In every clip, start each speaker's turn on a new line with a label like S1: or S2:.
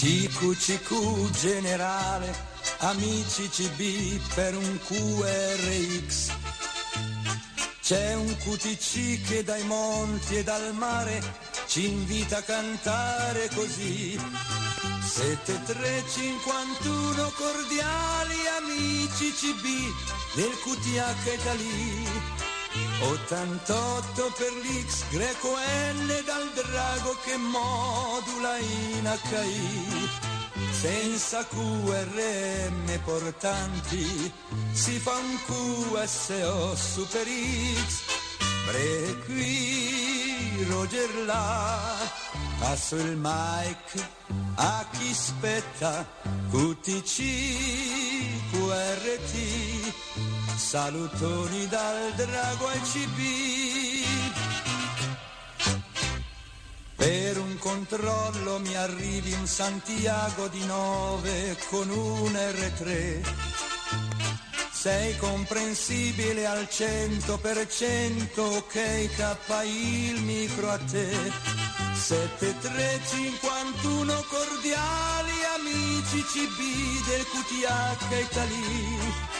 S1: CQCQ generale, amici CB per un QRX. C'è un QTC che dai monti e dal mare ci invita a cantare così. 7351 cordiali amici CB del QTH Italy. 88 per l'X greco N dal drago che modula in HI. Senza QRM portanti si fa un QSO super X. Bre qui, Roger là, passo il mic a chi spetta, QTC, QRT, salutoni dal drago al CB. Per un controllo mi arrivi un Santiago di 9 con un R3. Sei comprensibile al 100%, ok K il micro a te. 7351 cordiali amici CB del QTH Italy.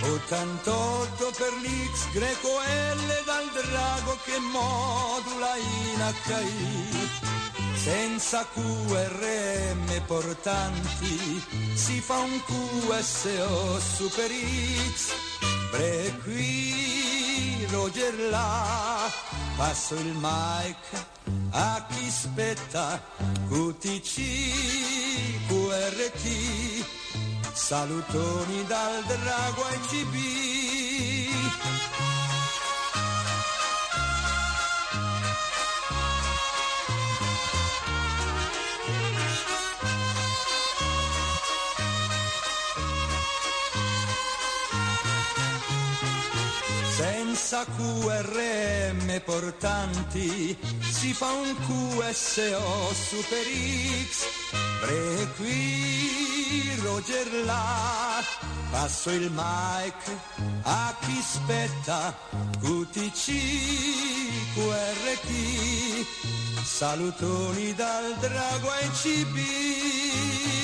S1: 88 per l'X greco L dal drago che modula in HI. Senza QRM portanti si fa un QSO super X. Bre qui, Roger là, passo il mic a chi spetta, QTC, QRT, salutoni dal drago ai CB. Senza QRM portanti si fa un QSO super X. Bre qui, Roger là, passo il mic a chi spetta, QTC, QRT, salutoni dal drago ai CB.